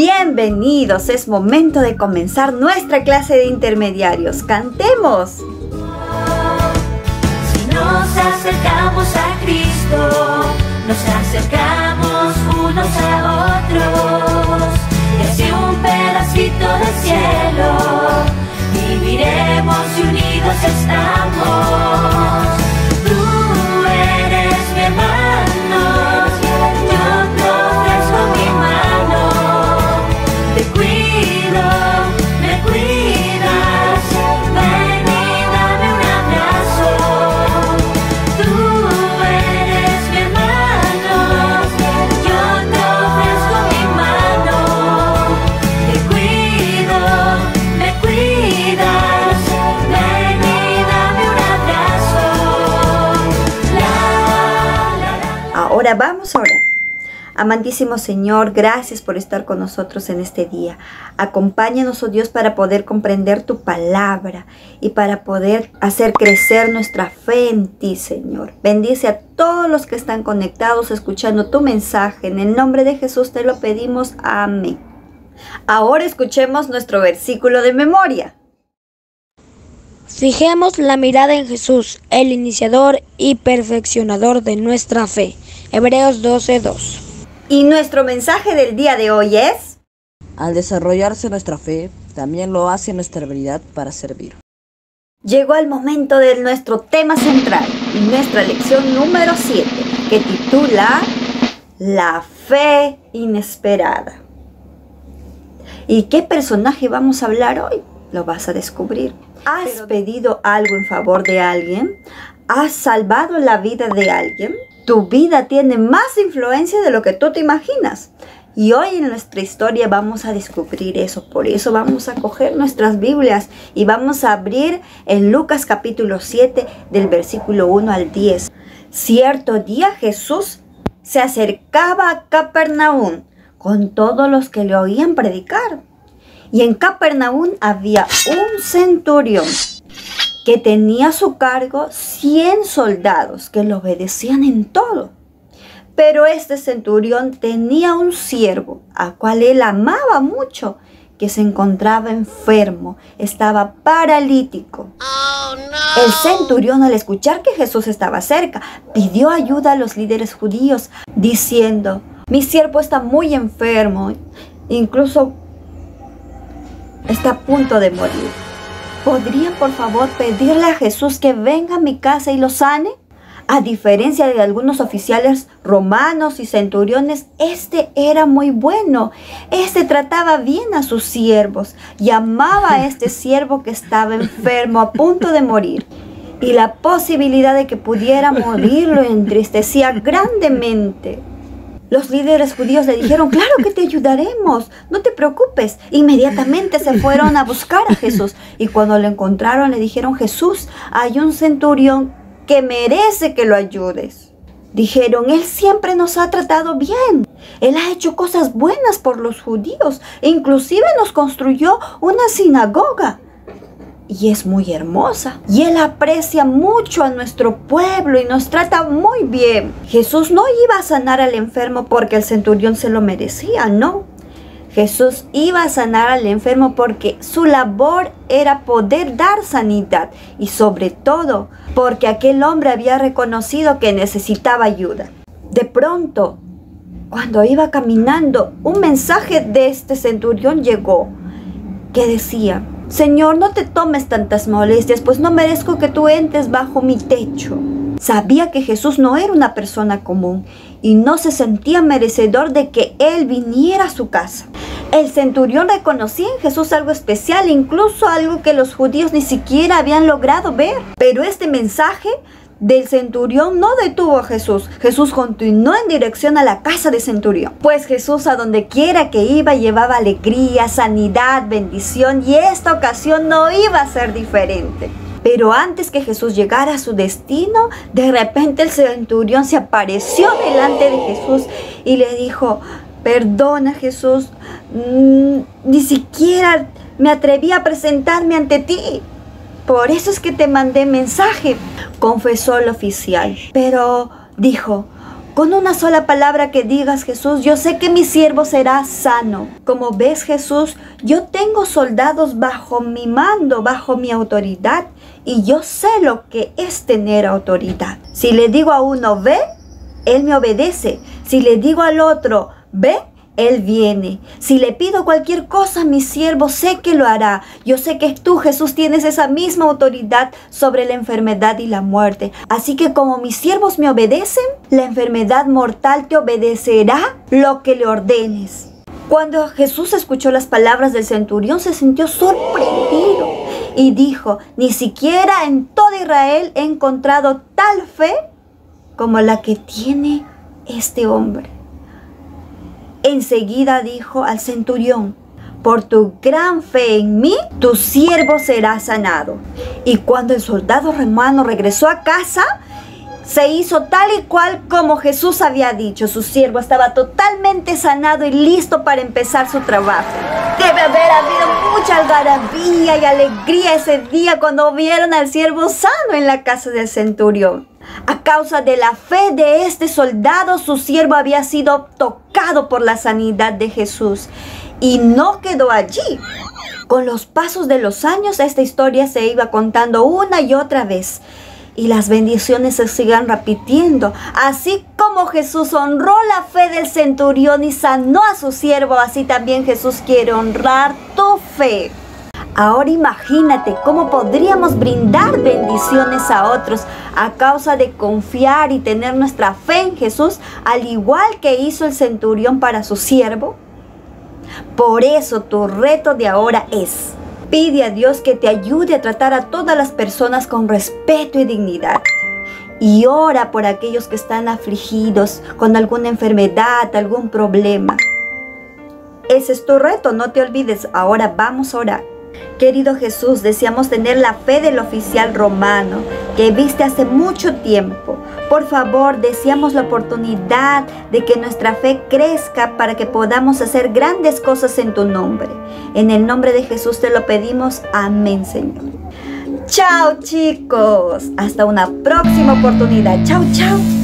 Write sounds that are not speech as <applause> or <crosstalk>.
Bienvenidos, es momento de comenzar nuestra clase de intermediarios. Cantemos. Si nos acercamos a Cristo, nos acercamos unos a otros. Y así un pedacito de cielo, viviremos y unidos estamos. Vamos a orar. Amantísimo Señor, gracias por estar con nosotros en este día. Acompáñanos, oh Dios, para poder comprender tu palabra y para poder hacer crecer nuestra fe en ti, Señor. Bendice a todos los que están conectados escuchando tu mensaje. En el nombre de Jesús te lo pedimos. Amén. Ahora escuchemos nuestro versículo de memoria. Fijemos la mirada en Jesús, el iniciador y perfeccionador de nuestra fe. Hebreos 12:2. Y nuestro mensaje del día de hoy es... Al desarrollarse nuestra fe, también lo hace nuestra habilidad para servir. Llegó el momento de nuestro tema central y nuestra lección número 7, que titula La fe inesperada. ¿Y qué personaje vamos a hablar hoy? Lo vas a descubrir. ¿Has pedido algo en favor de alguien? ¿Has salvado la vida de alguien? Tu vida tiene más influencia de lo que tú te imaginas. Y hoy en nuestra historia vamos a descubrir eso. Por eso vamos a coger nuestras Biblias y vamos a abrir en Lucas capítulo 7 del versículo 1 al 10. Cierto día Jesús se acercaba a Capernaum con todos los que le oían predicar. Y en Capernaum había un centurión que tenía a su cargo 100 soldados que le obedecían en todo. Pero este centurión tenía un siervo, a cual él amaba mucho, que se encontraba enfermo, estaba paralítico. El centurión al escuchar que Jesús estaba cerca, pidió ayuda a los líderes judíos, diciendo, mi siervo está muy enfermo, incluso está a punto de morir. ¿Podrían por favor pedirle a Jesús que venga a mi casa y lo sane? A diferencia de algunos oficiales romanos y centuriones, este era muy bueno. Este trataba bien a sus siervos y amaba a este <laughs> siervo que estaba enfermo a punto de morir. Y la posibilidad de que pudiera morir lo <laughs> entristecía grandemente. Los líderes judíos le dijeron, claro que te ayudaremos, no te preocupes. Inmediatamente se fueron a buscar a Jesús y cuando lo encontraron le dijeron, Jesús, hay un centurión que merece que lo ayudes. Dijeron, Él siempre nos ha tratado bien. Él ha hecho cosas buenas por los judíos. E inclusive nos construyó una sinagoga. Y es muy hermosa. Y Él aprecia mucho a nuestro pueblo y nos trata muy bien. Jesús no iba a sanar al enfermo porque el centurión se lo merecía, no. Jesús iba a sanar al enfermo porque su labor era poder dar sanidad y sobre todo porque aquel hombre había reconocido que necesitaba ayuda. De pronto, cuando iba caminando, un mensaje de este centurión llegó que decía, Señor, no te tomes tantas molestias, pues no merezco que tú entres bajo mi techo. Sabía que Jesús no era una persona común y no se sentía merecedor de que Él viniera a su casa. El centurión reconocía en Jesús algo especial, incluso algo que los judíos ni siquiera habían logrado ver. Pero este mensaje del centurión no detuvo a Jesús. Jesús continuó en dirección a la casa de centurión. Pues Jesús a donde quiera que iba llevaba alegría, sanidad, bendición y esta ocasión no iba a ser diferente. Pero antes que Jesús llegara a su destino, de repente el centurión se apareció delante de Jesús y le dijo, perdona Jesús, mm, ni siquiera me atreví a presentarme ante ti. Por eso es que te mandé mensaje, confesó el oficial. Pero dijo, Con una sola palabra que digas, Jesús, yo sé que mi siervo será sano. Como ves, Jesús, yo tengo soldados bajo mi mando, bajo mi autoridad, y yo sé lo que es tener autoridad. Si le digo a uno, ve, él me obedece. Si le digo al otro, ve, él viene. Si le pido cualquier cosa a mi siervo, sé que lo hará. Yo sé que tú, Jesús, tienes esa misma autoridad sobre la enfermedad y la muerte. Así que como mis siervos me obedecen, la enfermedad mortal te obedecerá lo que le ordenes. Cuando Jesús escuchó las palabras del centurión, se sintió sorprendido y dijo, ni siquiera en todo Israel he encontrado tal fe como la que tiene este hombre. Enseguida dijo al centurión, por tu gran fe en mí, tu siervo será sanado. Y cuando el soldado romano regresó a casa, se hizo tal y cual como Jesús había dicho. Su siervo estaba totalmente sanado y listo para empezar su trabajo. Debe haber habido mucha algarabía y alegría ese día cuando vieron al siervo sano en la casa del centurión. A causa de la fe de este soldado, su siervo había sido tocado por la sanidad de Jesús. Y no quedó allí. Con los pasos de los años, esta historia se iba contando una y otra vez. Y las bendiciones se sigan repitiendo. Así como Jesús honró la fe del centurión y sanó a su siervo, así también Jesús quiere honrar tu fe. Ahora imagínate cómo podríamos brindar bendiciones a otros a causa de confiar y tener nuestra fe en Jesús, al igual que hizo el centurión para su siervo. Por eso tu reto de ahora es, pide a Dios que te ayude a tratar a todas las personas con respeto y dignidad. Y ora por aquellos que están afligidos con alguna enfermedad, algún problema. Ese es tu reto, no te olvides. Ahora vamos a orar. Querido Jesús, deseamos tener la fe del oficial romano que viste hace mucho tiempo. Por favor, deseamos la oportunidad de que nuestra fe crezca para que podamos hacer grandes cosas en tu nombre. En el nombre de Jesús te lo pedimos. Amén, Señor. Chao chicos. Hasta una próxima oportunidad. Chao, chao.